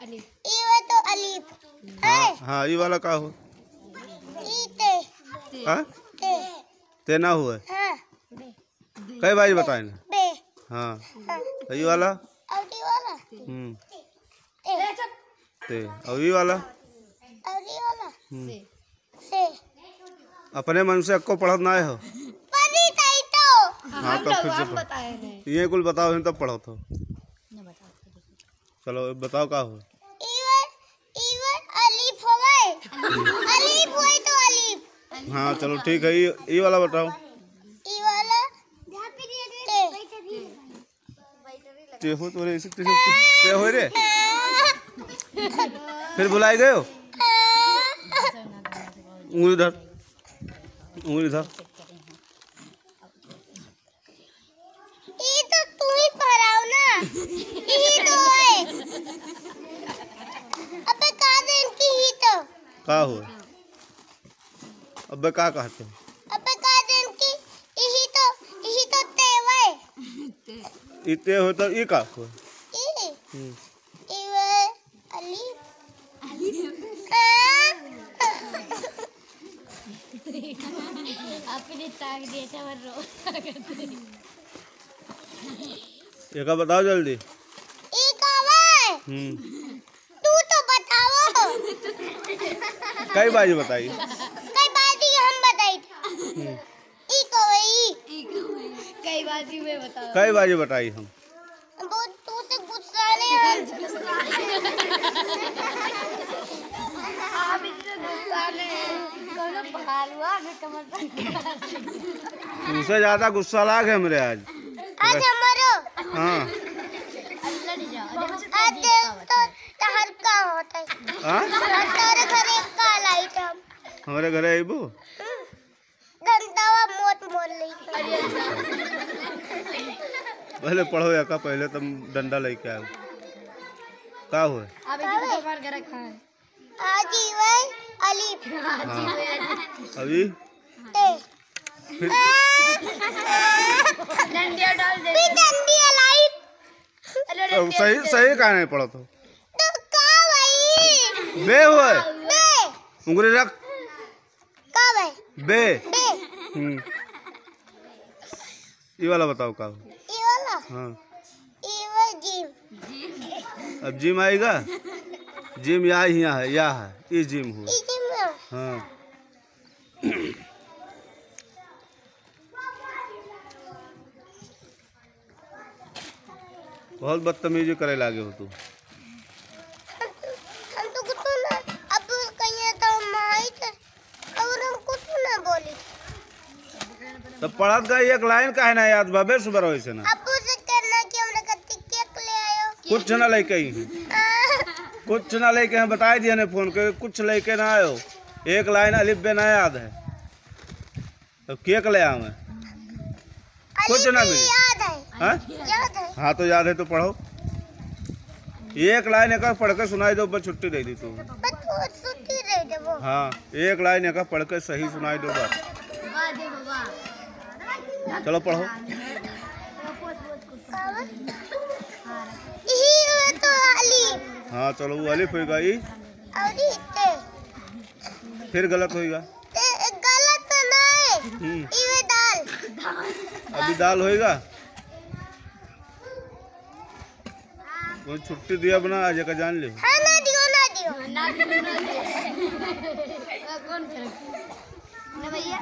तो अलीफ हाँ हाँ ये वाला का हो ई ते। हाँ? ते। ते ना हाँ। कई बार बताए ना। हाँ। हाँ। ये वाला? और वाला? हम्म। ते। वाला? ई वाला? हम्म। से। अपने मन से अक्को पढ़त ना हो? तो। हाँ तो फिर से ये कुल बताओ हम तब पढ़ो तो चलो बताओ का हो? तो अलीफ। हाँ चलो ठीक है ये ये वाला बताओ। ई वाला। ते हो रे ते हो रे। फिर बुलाए गए हो। उंगली धर। उंगली धर ई तो तू ही पढ़ाओ ना ई तो है अबे कहा दे इनकी ही तो का हो? अबे का कहते हो? अबे कहा दे इनकी यही तो यही तो तेवे। इतने हो तो ये का हो? ई? हम्म। इवे अली। अपनी ताक थे और रो ये का बताओ जल्दी। ई कावे हम्म तू तो बताओ कई बार बताइए कई ही हम बताई थी। ई कवे ई कई बाजी में बताओ कई बार बताई हम। वो तू से गुस्सा नहीं हम आप इतने गुस्सा में कोनो भालुआ के कमर तुमसे ज़्यादा गुस्सा लाग है मेरे आज। आज हमारो हाँ। आज तो हल्का होता है। हाँ? तेरे घर लाइट हम हमारे घरे आईबो पहले पढ़ो या का पहले तुम डंडा लेके आओ। का हुआ? आप इतने दुकान कर रखा है। आज इवे अली। हाँ अभी? ते फिर? डंडिया डाल दे। भी डंडी लाइट तो सही सही कहा नहीं पढ़ो तो। तो का भाई? बे बे। उंगली रख। का बे। बे। हम्म। ये वाला बताओ का ई वाला? हाँ। इवे जिम। अब जिम आएगा? जिम यहाँ ही यहाँ है यहाँ है। ये जिम हुआ। ई जिम हाँ। बहुत बदतमीजी करे लागे हो तू। तब पढ़त गई एक लाइन का है ना याद बाबे सुबर हो से ना। अब से कहना कि हमने कत्ती केक ले आयो? कुछ ना लेके आई हैं। कुछ ना लेके हैं बता दिया ने फ़ोन के कुछ लेके ना आयो। एक लाइन अलिफ बे ना याद है। तो केक ले आओ मैं। कुछ ना अली मिली। याद है। हाँ? याद है। हाँ तो याद है तो पढ़ो। एक लाइन एक पढ़ के सुनाई दो बस छुट्टी दे दी तू। बस वो दे वो हाँ एक लाइन एक पढ़ के सही सुनाई दो बस। बाबा चलो पढ़ो। तो हाँ चलो वो अलिफ होगा ई। ये फिर गलत होगा गलत तो नहीं हम्म। दाल अभी दाल होएगा। कोई छुट्टी दिया बना आज का जान ले। हाँ ना दियो ना दियो। ना ना दे कौन भैया?